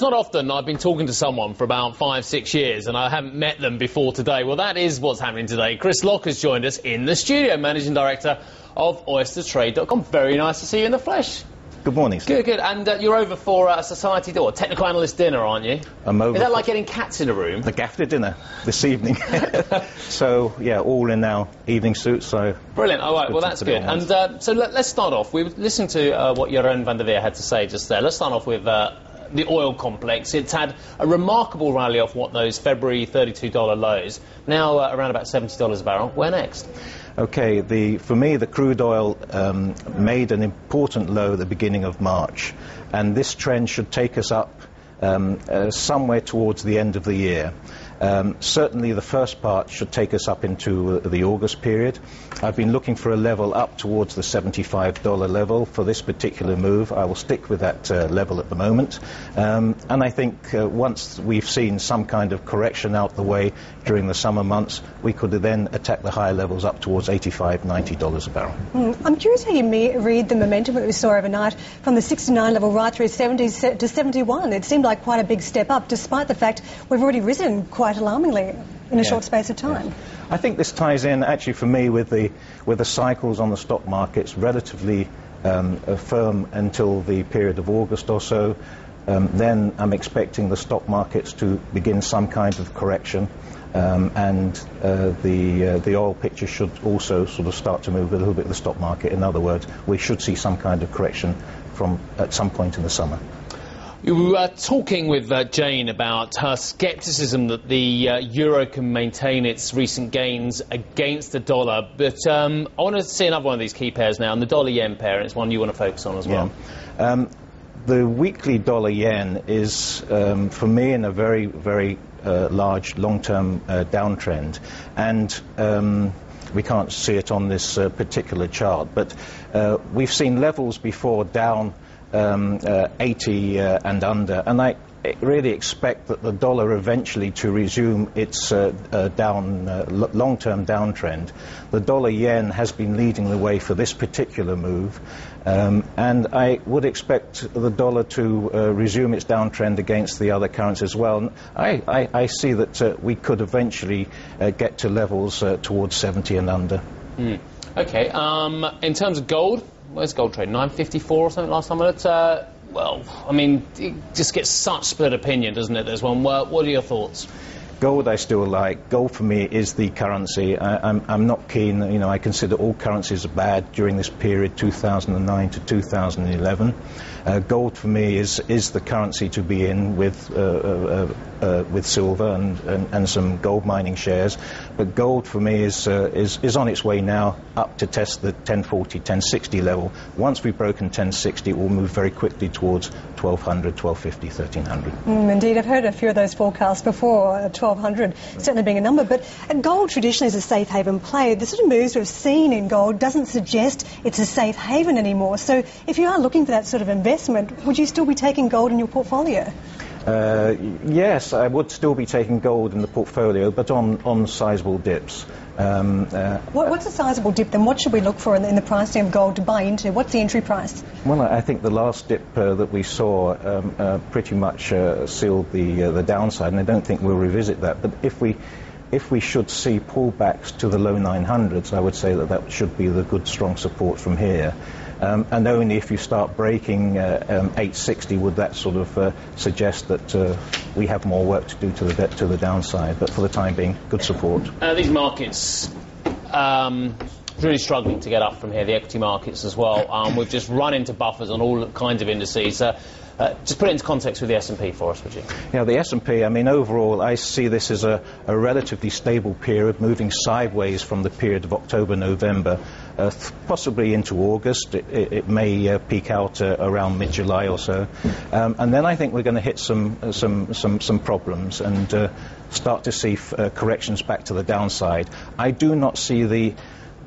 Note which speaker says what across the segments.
Speaker 1: It's not often I've been talking to someone for about five, six years and I haven't met them before today. Well, that is what's happening today. Chris Lock has joined us in the studio, Managing Director of OysterTrade.com. Very nice to see you in the flesh.
Speaker 2: Good morning,
Speaker 1: Good, good. And uh, you're over for a society or technical analyst dinner, aren't you?
Speaker 2: I'm over
Speaker 1: Is that like getting cats in a room?
Speaker 2: The GAFTA dinner this evening. so, yeah, all in our evening suits, so...
Speaker 1: Brilliant. All right. Well, that's good. And uh, so let, us start off. We listened to uh, what Jeroen van der Veer had to say just there. Let's start off with uh, the oil complex. It's had a remarkable rally off what those February $32 lows. Now uh, around about $70 a barrel. Where next?
Speaker 2: Okay, the, for me, the crude oil um, made an important low at the beginning of March, and this trend should take us up um, uh, somewhere towards the end of the year. Um, certainly, the first part should take us up into uh, the August period. I've been looking for a level up towards the $75 level for this particular move. I will stick with that uh, level at the moment. Um, and I think uh, once we've seen some kind of correction out the way during the summer months, we could then attack the higher levels up towards $85, $90 a barrel.
Speaker 3: Mm, I'm curious how you read the momentum that we saw overnight from the 69 level right through 70 to 71. It seemed like quite a big step up, despite the fact we've already risen quite alarmingly in a
Speaker 2: Yeah.
Speaker 3: short space of time.
Speaker 2: I think this ties in actually for me with the with the cycles on the stock markets relatively um, uh, firm until the period of August or so. Um, then I'm expecting the stock markets to begin some kind of correction, um, and uh, the uh, the oil picture should also sort of start to move a little bit. The stock market, in other words, we should see some kind of correction from at some point in the summer.
Speaker 1: You were talking with uh, Jane about her scepticism that the uh, euro can maintain its recent gains against the dollar. But um, I want to see another one of these key pairs now, and the dollar yen pair, and it's one you want to focus on as well.
Speaker 2: Yeah. Um, the weekly dollar yen is, um, for me, in a very, very uh, large long-term uh, downtrend, and um, we can't see it on this uh, particular chart, but uh, we've seen levels before down um, uh, 80 uh, and under, and I really expect that the dollar eventually to resume its uh, uh, down uh, long-term downtrend. The dollar yen has been leading the way for this particular move, um, and I would expect the dollar to uh, resume its downtrend against the other currencies as well. I, I, I see that we could eventually get to levels towards 70 and under.
Speaker 1: Okay, um, in terms of gold, where's gold trade? 954 or something last time I looked? Uh, well, I mean, it just gets such split opinion, doesn't it? There's one. Well, what are your thoughts?
Speaker 2: Gold I still like. Gold for me is the currency. I, I'm, I'm not keen, you know, I consider all currencies are bad during this period, 2009 to 2011. Uh, gold for me is, is the currency to be in with, uh, uh, uh, with silver and, and, and some gold mining shares. But gold for me is, uh, is, is on its way now up to test the 1040, 1060 level. Once we've broken 1060, it will move very quickly towards 1200, 1250, 1300.
Speaker 3: Mm, indeed, I've heard a few of those forecasts before, uh, 1200 certainly being a number. But gold traditionally is a safe haven play. The sort of moves we've seen in gold doesn't suggest it's a safe haven anymore. So if you are looking for that sort of investment, would you still be taking gold in your portfolio?
Speaker 2: Uh, yes, I would still be taking gold in the portfolio, but on, on sizable dips. Um, uh,
Speaker 3: What, what's a sizable dip then? What should we look for in the, in the pricing of gold to buy into? What's the entry price?
Speaker 2: well, I I think the last dip uh, that we saw um, uh, pretty much uh, sealed the, uh, the downside, and I don't think we'll revisit that. But if we, if we should see pullbacks to the low 900s, I would say that that should be the good, strong support from here. Um, and only if you start breaking uh, um, 860 would that sort of uh, suggest that uh, we have more work to do to the, to the downside. But for the time being, good support.
Speaker 1: Uh, these markets um, really struggling to get up from here. The equity markets as well. Um, we've just run into buffers on all kinds of indices. Uh, uh, just put it into context with the S&P for us, would you?
Speaker 2: Yeah, the S&P, I mean, overall, I see this as a, a relatively stable period, moving sideways from the period of October, November, uh, possibly into August. It, it, it may uh, peak out uh, around mid-July or so. Um, and then I think we're going to hit some, uh, some, some, some problems and uh, start to see corrections back to the downside. I do not see the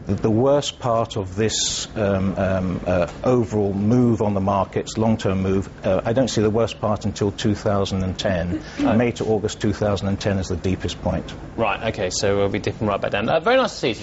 Speaker 2: the, the worst part of this um, um, uh, overall move on the markets, long-term move, uh, I don't see the worst part until 2010. May to August 2010 is the deepest point.
Speaker 1: Right, okay, so we'll be dipping right back down. Uh, very nice to see you today.